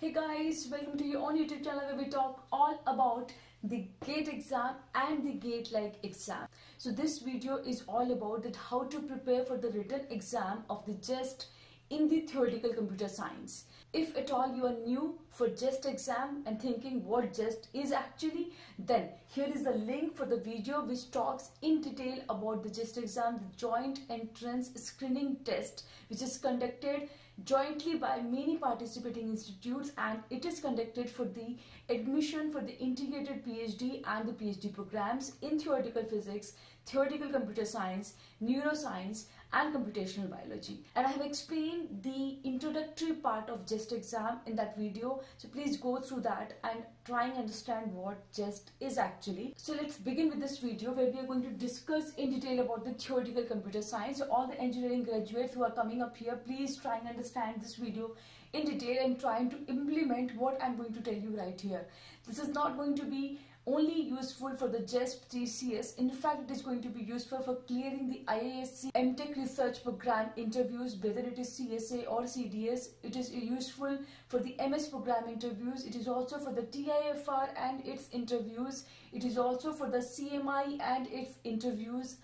Hey guys, welcome to your own YouTube channel where we talk all about the GATE exam and the GATE-like exam. So this video is all about that how to prepare for the written exam of the JEST in the theoretical computer science. If at all you are new for JEST exam and thinking what JEST is actually, then here is the link for the video which talks in detail about the JEST exam, the joint entrance screening test which is conducted jointly by many participating institutes and it is conducted for the admission for the integrated PhD and the PhD programs in theoretical physics, theoretical computer science, neuroscience and computational biology. And I have explained the introductory part of JEST exam in that video. So please go through that and try and understand what JEST is actually. So let's begin with this video where we are going to discuss in detail about the theoretical computer science. So all the engineering graduates who are coming up here, please try and understand this video in detail and trying to implement what I'm going to tell you right here. This is not going to be only useful for the JEST TCS. In fact, it is going to be useful for clearing the IISc MTech research program interviews, whether it is CSA or CDS. It is useful for the MS program interviews. It is also for the TIFR and its interviews. It is also for the CMI and its interviews.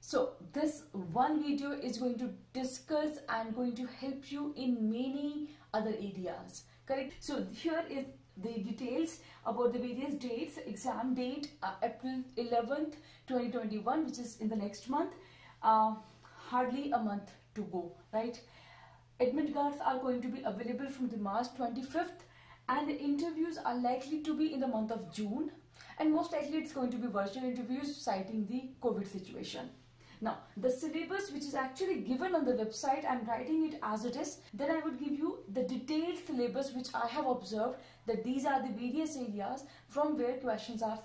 So this one video is going to discuss and going to help you in many other areas. Correct? So here is the details about the various dates exam date uh, april 11th 2021 which is in the next month uh, hardly a month to go right? Admit cards are going to be available from the march 25th and the interviews are likely to be in the month of june and most likely it's going to be virtual interviews citing the covid situation now, the syllabus which is actually given on the website, I'm writing it as it is. Then I would give you the detailed syllabus which I have observed that these are the various areas from where questions are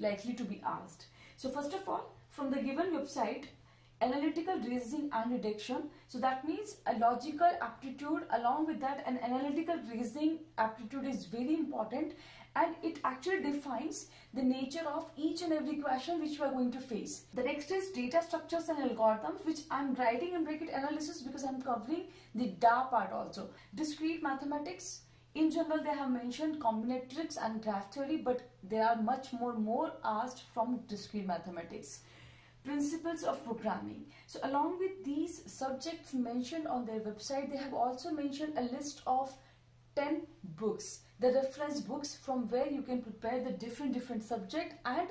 likely to be asked. So first of all, from the given website, analytical reasoning and deduction. So that means a logical aptitude along with that an analytical reasoning aptitude is very important and it actually defines the nature of each and every question which we are going to face. The next is data structures and algorithms which I'm writing in bracket analysis because I'm covering the DA part also. Discrete mathematics, in general they have mentioned combinatorics and graph theory but there are much more more asked from discrete mathematics principles of programming. So along with these subjects mentioned on their website, they have also mentioned a list of 10 books, the reference books from where you can prepare the different different subject and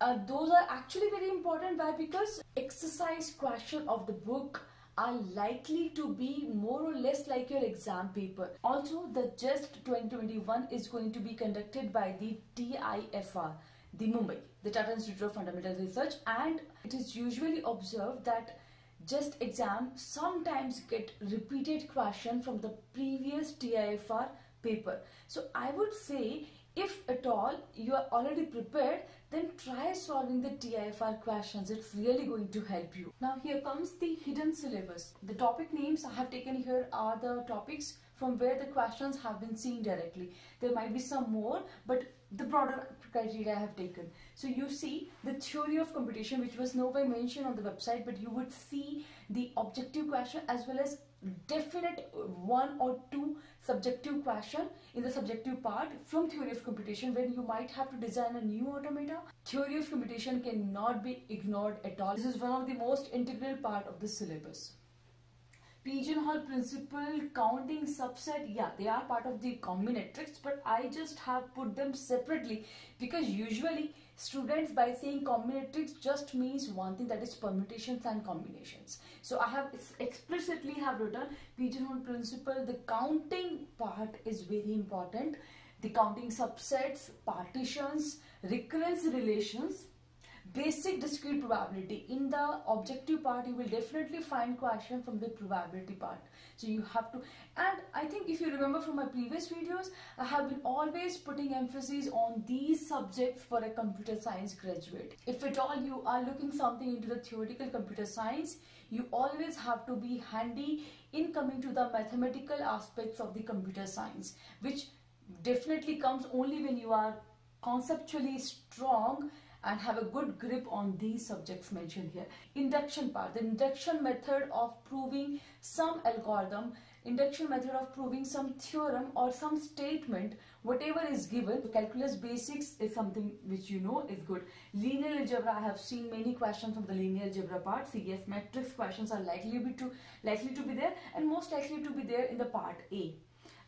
uh, those are actually very important why because exercise question of the book are likely to be more or less like your exam paper. Also, the JEST 2021 is going to be conducted by the TIFR, the Mumbai, the Tata Institute of Fundamental Research, and it is usually observed that JEST exam sometimes get repeated question from the previous TIFR paper. So I would say if at all you are already prepared then try solving the TIFR questions. It's really going to help you. Now here comes the hidden syllabus. The topic names I have taken here are the topics from where the questions have been seen directly. There might be some more but the broader criteria I have taken. So you see the theory of computation which was nowhere mentioned on the website but you would see the objective question as well as definite one or two subjective question in the subjective part from theory of computation when you might have to design a new automata. Theory of computation cannot be ignored at all. This is one of the most integral part of the syllabus pigeonhole principle, counting subset, yeah, they are part of the combinatorics, but I just have put them separately because usually students by saying combinatorics just means one thing that is permutations and combinations. So I have explicitly have written pigeonhole principle, the counting part is very important. The counting subsets, partitions, recurrence relations, basic discrete probability. In the objective part you will definitely find question from the probability part. So you have to and i think if you remember from my previous videos i have been always putting emphasis on these subjects for a computer science graduate. If at all you are looking something into the theoretical computer science you always have to be handy in coming to the mathematical aspects of the computer science which definitely comes only when you are conceptually strong and have a good grip on these subjects mentioned here. Induction part, the induction method of proving some algorithm induction method of proving some theorem or some statement whatever is given calculus basics is something which you know is good. Linear algebra i have seen many questions from the linear algebra part. Yes matrix questions are likely be to likely to be there and most likely to be there in the part a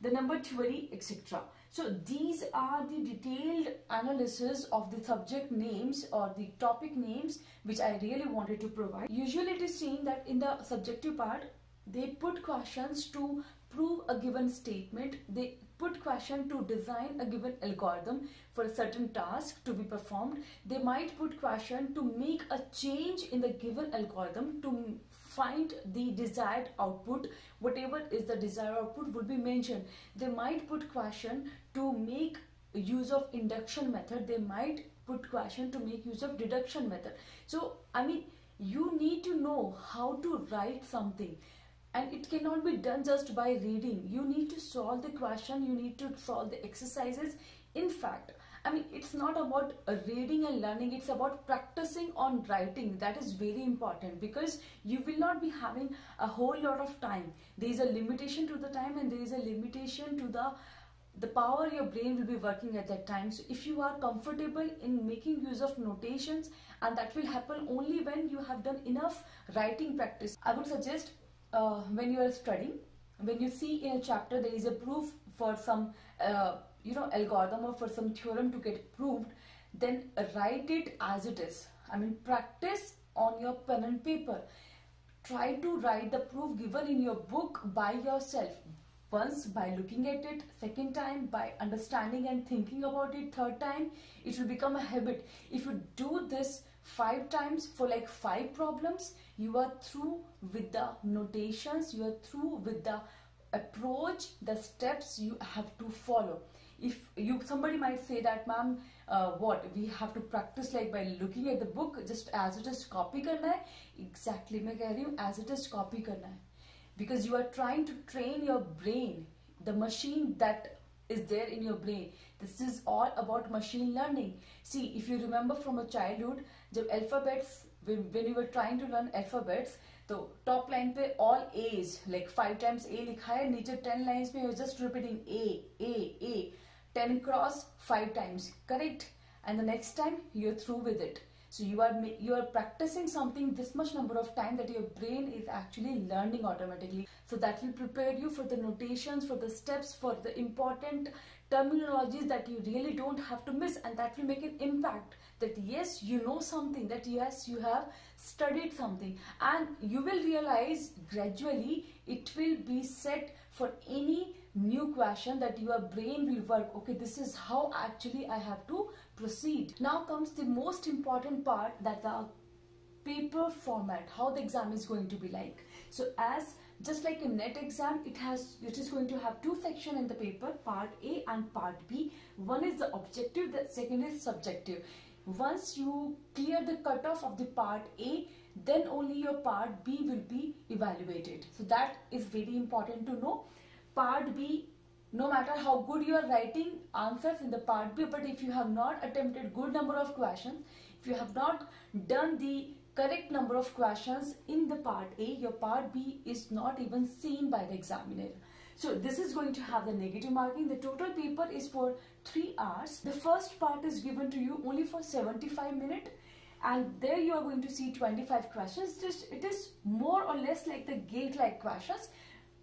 the number theory etc so these are the detailed analysis of the subject names or the topic names which i really wanted to provide. Usually it is seen that in the subjective part they put questions to prove a given statement. They put question to design a given algorithm for a certain task to be performed. They might put question to make a change in the given algorithm to find the desired output whatever is the desired output would be mentioned. They might put question to make use of induction method. They might put question to make use of deduction method. So i mean you need to know how to write something. And it cannot be done just by reading. You need to solve the question. You need to solve the exercises. In fact I mean, it's not about reading and learning, it's about practicing on writing. That is very important because you will not be having a whole lot of time. There is a limitation to the time and there is a limitation to the the power your brain will be working at that time. So if you are comfortable in making use of notations and that will happen only when you have done enough writing practice. I would suggest uh, when you are studying when you see in a chapter there is a proof for some uh, you know algorithm or for some theorem to get proved then write it as it is. I mean practice on your pen and paper. Try to write the proof given in your book by yourself. Once by looking at it second time by understanding and thinking about it third time it will become a habit. If you do this five times for like five problems you are through with the notations you are through with the approach the steps you have to follow if you somebody might say that ma'am uh, what we have to practice like by looking at the book just as it is copy karna hai exactly मैं कह रही हूँ as it is copy करना है because you are trying to train your brain the machine that is there in your brain this is all about machine learning see if you remember from a childhood जब alphabets when you were trying to learn alphabets तो top line पे all A's like five times A लिखा है नीचे ten lines में just repeating A A A 10 cross 5 times. Correct. And the next time you're through with it. So you are you are practicing something this much number of time that your brain is actually learning automatically. So that will prepare you for the notations for the steps for the important terminologies that you really don't have to miss. And that will make an impact that yes you know something that yes you have studied something. And you will realize gradually it will be set for any new question that your brain will work okay this is how actually i have to proceed. Now comes the most important part that the paper format, how the exam is going to be like. So as just like a net exam, it has it is going to have two section in the paper, part A and part B. One is the objective, the second is subjective. Once you clear the cutoff of the part A, then only your part B will be evaluated. So that is very important to know. Part B no matter how good you are writing answers in the part B, but if you have not attempted good number of questions, if you have not done the correct number of questions in the part A, your part B is not even seen by the examiner. So this is going to have the negative marking. The total paper is for 3 hours. The first part is given to you only for 75 minutes and there you are going to see 25 questions. Just It is more or less like the gate-like questions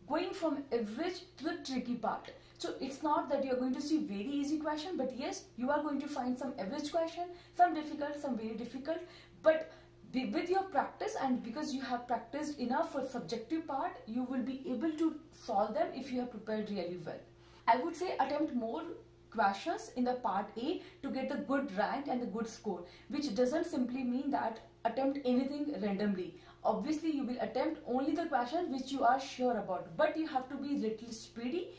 going from average to the tricky part. So it's not that you're going to see very easy question, but yes, you are going to find some average question, some difficult, some very difficult. But with your practice and because you have practiced enough for subjective part, you will be able to solve them if you have prepared really well. I would say attempt more questions in the part A to get the good rank and the good score, which doesn't simply mean that attempt anything randomly obviously you will attempt only the questions which you are sure about but you have to be little speedy.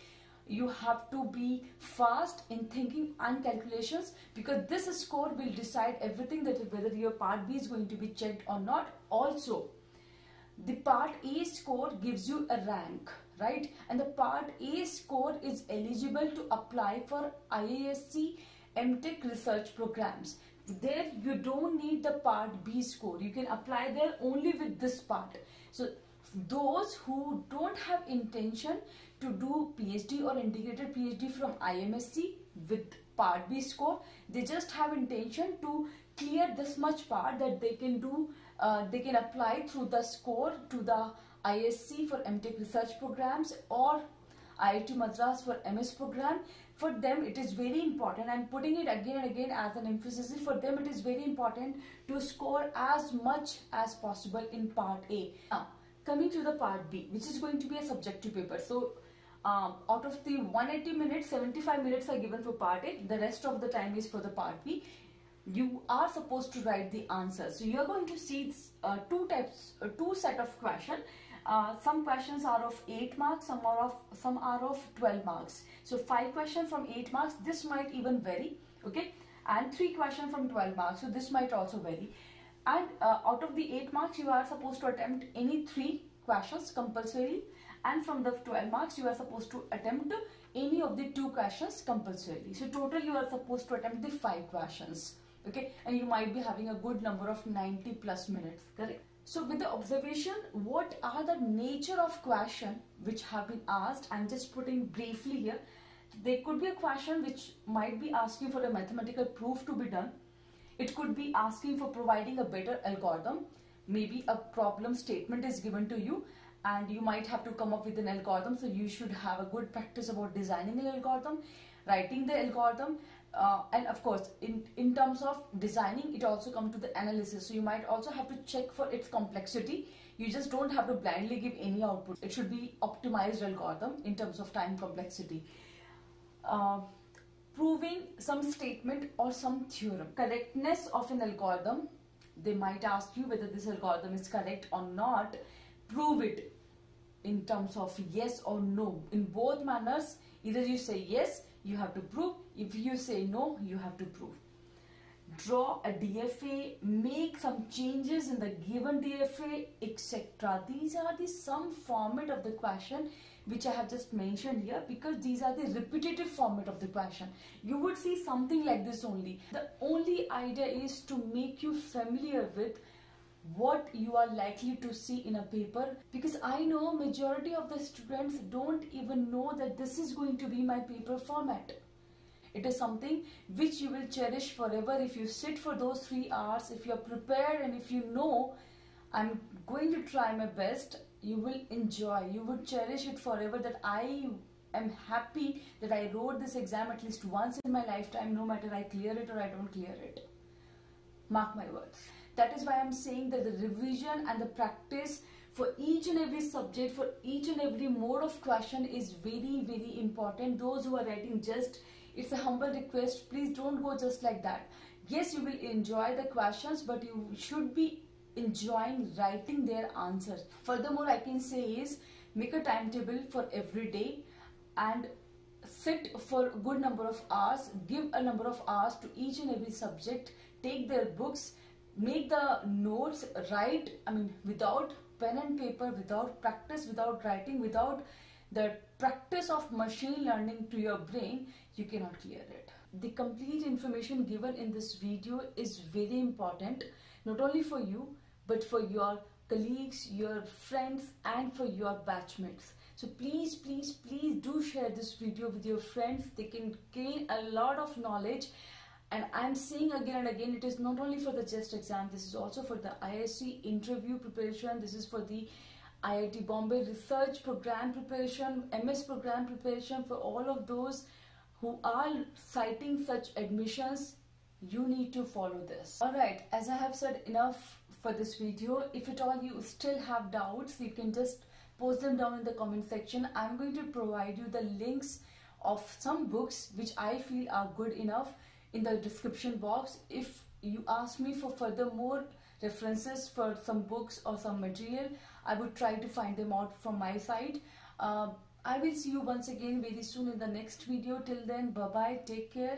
You have to be fast in thinking and calculations because this score will decide everything that whether your part B is going to be checked or not. Also the part A score gives you a rank right? And the part A score is eligible to apply for IISc MTech research programs there you don't need the part B score. You can apply there only with this part. So those who don't have intention to do PhD or integrated PhD from IMSC with part B score, they just have intention to clear this much part that they can do, uh, they can apply through the score to the IISc for MTech research programs or IIT Madras for MS program. For them, it is very important. I'm putting it again and again as an emphasis. For them, it is very important to score as much as possible in part A. Now, coming to the part B, which is going to be a subjective paper. So, um, out of the 180 minutes, 75 minutes are given for part A. The rest of the time is for the part B. You are supposed to write the answers. So, you are going to see uh, two types, uh, two set of question uh, some questions are of 8 marks some are of some are of 12 marks. So 5 questions from 8 marks this might even vary okay? And 3 questions from 12 marks so this might also vary. And uh, out of the 8 marks you are supposed to attempt any 3 questions compulsorily and from the 12 marks you are supposed to attempt any of the 2 questions compulsorily so total you are supposed to attempt the 5 questions okay? And you might be having a good number of 90 plus minutes correct so with the observation, what are the nature of question which have been asked? I'm just putting briefly here. There could be a question which might be asking for a mathematical proof to be done. It could be asking for providing a better algorithm. Maybe a problem statement is given to you and you might have to come up with an algorithm. So you should have a good practice about designing an algorithm, writing the algorithm uh, and of course in in terms of designing it also comes to the analysis. So you might also have to check for its complexity. You just don't have to blindly give any output. It should be optimized algorithm in terms of time complexity. Uh, proving some statement or some theorem. Correctness of an algorithm they might ask you whether this algorithm is correct or not. Prove it in terms of yes or no. In both manners either you say yes you have to prove. If you say no, you have to prove. Draw a DFA, make some changes in the given DFA, etc. These are the some format of the question which I have just mentioned here because these are the repetitive format of the question. You would see something like this only. The only idea is to make you familiar with what you are likely to see in a paper because I know majority of the students don't even know that this is going to be my paper format. It is something which you will cherish forever if you sit for those three hours, if you are prepared and if you know I'm going to try my best, you will enjoy, you would cherish it forever that I am happy that I wrote this exam at least once in my lifetime no matter I clear it or I don't clear it. Mark my words. That is why I'm saying that the revision and the practice for each and every subject, for each and every mode of question is very, very important. Those who are writing JEST, it's a humble request, please don't go just like that. Yes, you will enjoy the questions, but you should be enjoying writing their answers. Furthermore, I can say is make a timetable for every day and sit for a good number of hours, give a number of hours to each and every subject, take their books, make the notes write i mean without pen and paper without practice without writing without the practice of machine learning to your brain you cannot clear it. The complete information given in this video is very important not only for you but for your colleagues your friends and for your batchmates. So please please please do share this video with your friends. They can gain a lot of knowledge and i'm saying again and again it is not only for the JEST exam this is also for the IISc interview preparation this is for the IIT Bombay research program preparation MS program preparation for all of those who are citing such admissions you need to follow this. All right as i have said enough for this video if at all you still have doubts you can just post them down in the comment section. I'm going to provide you the links of some books which i feel are good enough in the description box. If you ask me for further more references for some books or some material i would try to find them out from my side. Uh, i will see you once again very soon in the next video. Till then bye bye take care